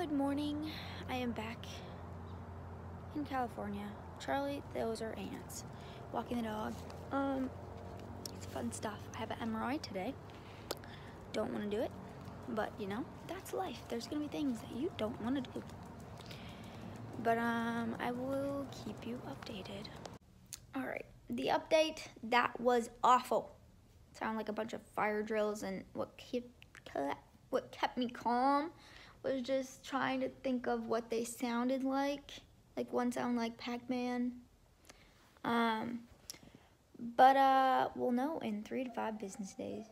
Good morning. I am back in California. Charlie, those are ants. Walking the dog. Um, it's fun stuff. I have an MRI today. Don't want to do it, but you know, that's life. There's gonna be things that you don't want to do. But um, I will keep you updated. All right, the update that was awful. Sound like a bunch of fire drills, and what kept what kept me calm was just trying to think of what they sounded like. Like one sound like Pac-Man. Um, but uh, we'll know in three to five business days.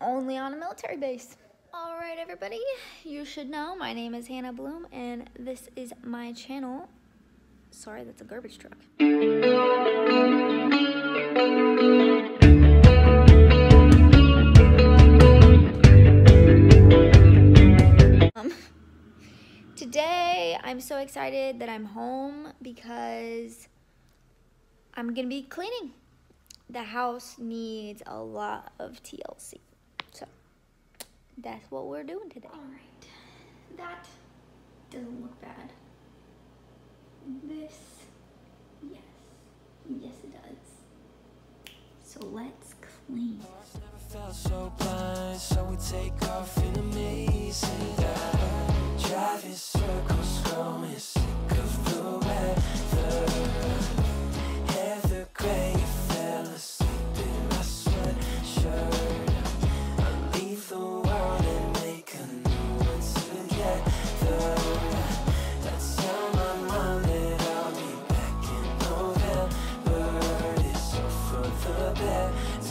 Only on a military base. All right, everybody, you should know my name is Hannah Blume, and this is my channel. Sorry, that's a garbage truck. Today, I'm so excited that I'm home because I'm gonna be cleaning. The house needs a lot of TLC. So, that's what we're doing today. All right, that doesn't look bad. This, yes, yes it does. So let's clean.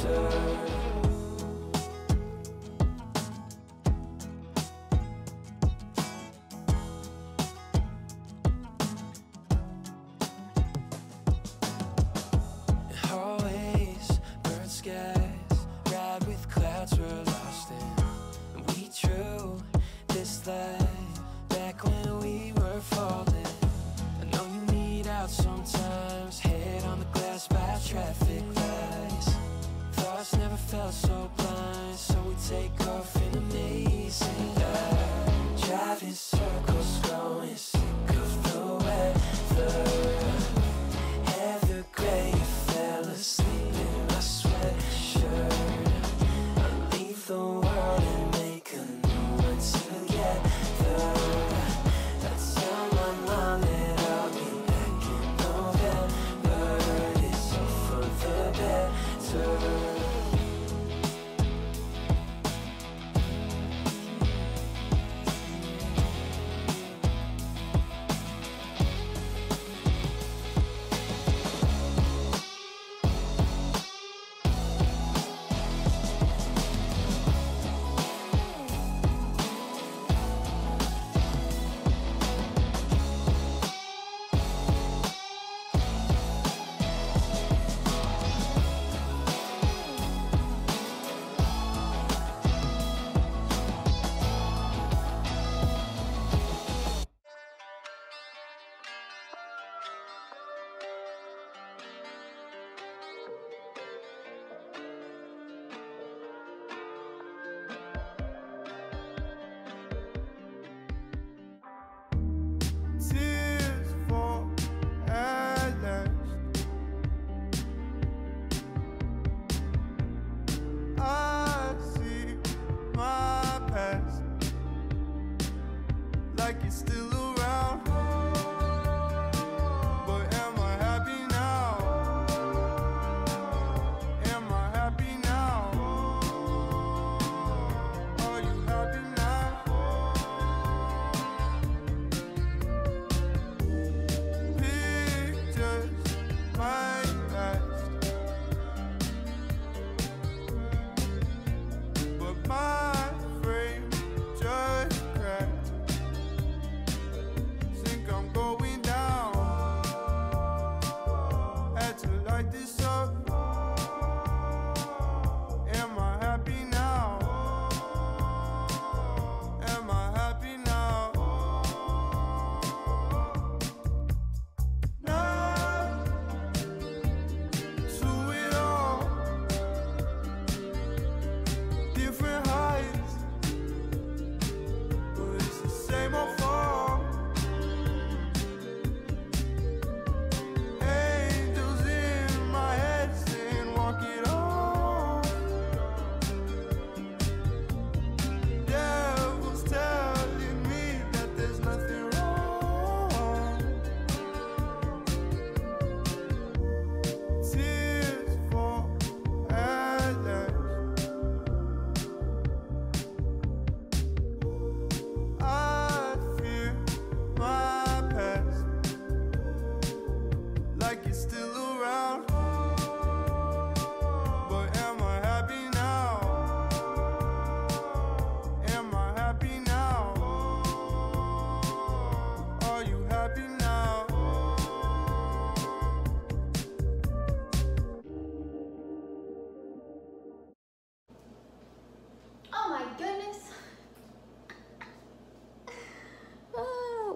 Better. It's still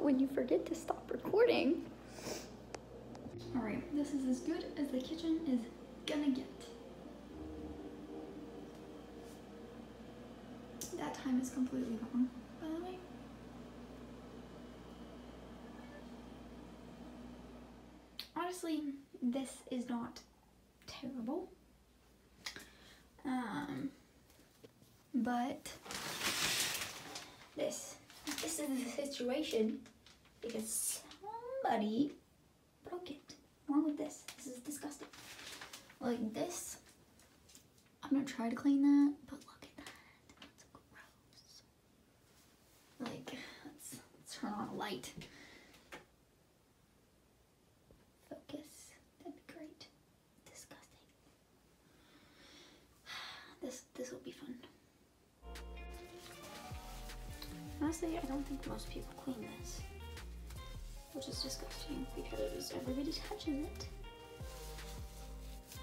when you forget to stop recording. All right, this is as good as the kitchen is gonna get. That time is completely gone, by the way. Honestly, this is not terrible. Um, but this, this is the situation because somebody broke it. Wrong with this? This is disgusting. Like this, I'm gonna try to clean that, but look at that. That's gross. Like, let's, let's turn on a light. Focus. That'd be great. Disgusting. This this will be fun. Honestly, I don't think most people clean this, which is disgusting because everybody touches it.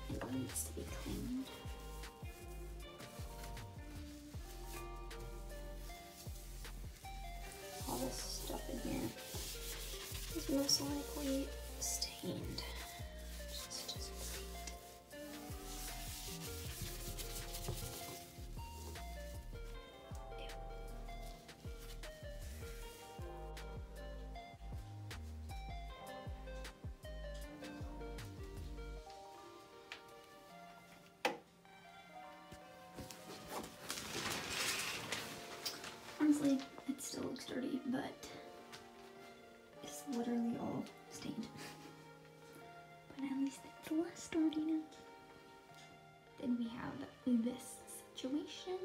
It needs to be cleaned. Then we have this situation.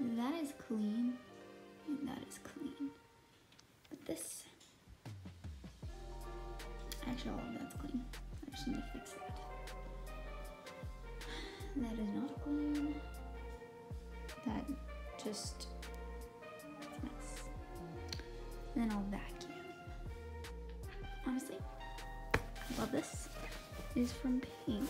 That is clean. And that is clean. But this actually all of that's clean. I just need to fix that. That is not clean. That just mess. Then I'll vacuum. Honestly, I love this. Is from Pink. It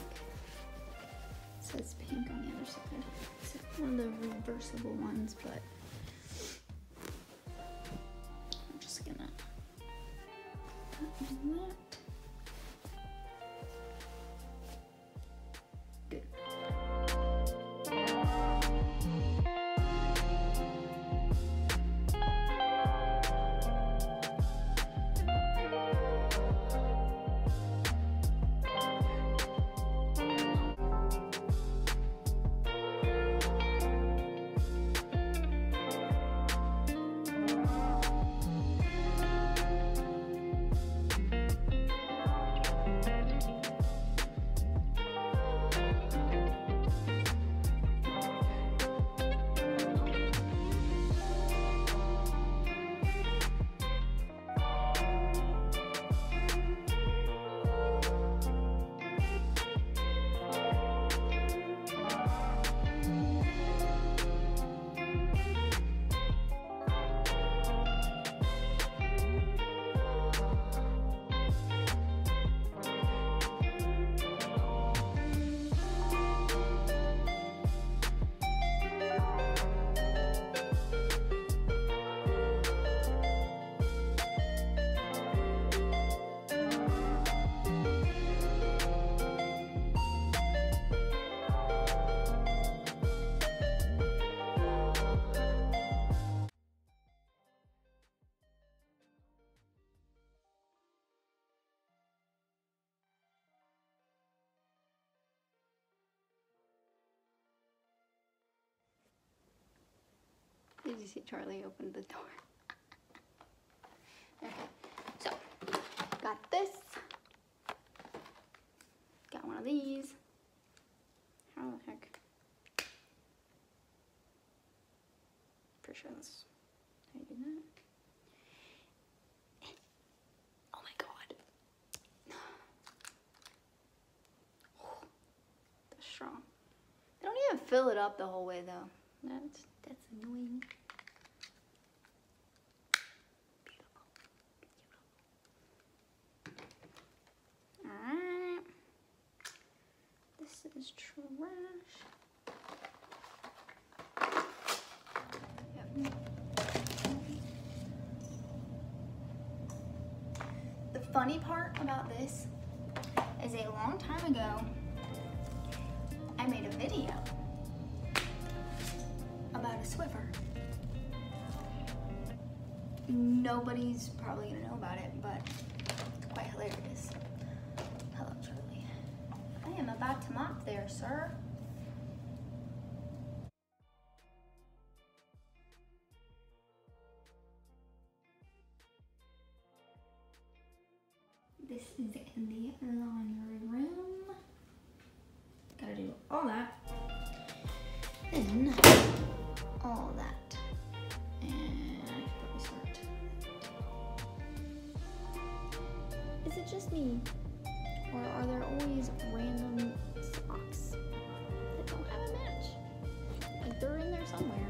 says pink on the other side. It's one of the reversible ones, but I'm just gonna put in that. Did you see Charlie open the door? okay, so got this. Got one of these. How the heck? Pretty sure that's how you do that. Oh my god. That's strong. They don't even fill it up the whole way though. That's that's annoying. Is trash. Yep. funny part about this is a long time ago, I made a video about a Swiffer. Nobody's probably gonna know about it, but it's quite hilarious. Hello, Charlie. I am about to mop there, sir. This is in the laundry room. Gotta do all that. Then all that. And probably start. Is it just me? Or are there always random socks that don't have a match? Like they're in there somewhere.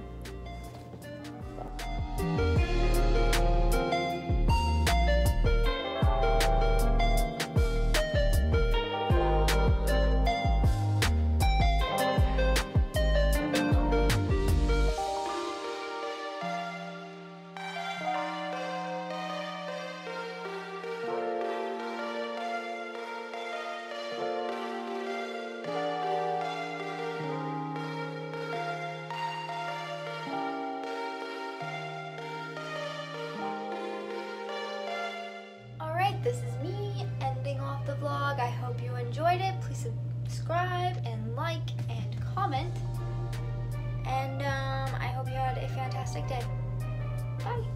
This is me ending off the vlog. I hope you enjoyed it. Please subscribe and like and comment. And um, I hope you had a fantastic day. Bye.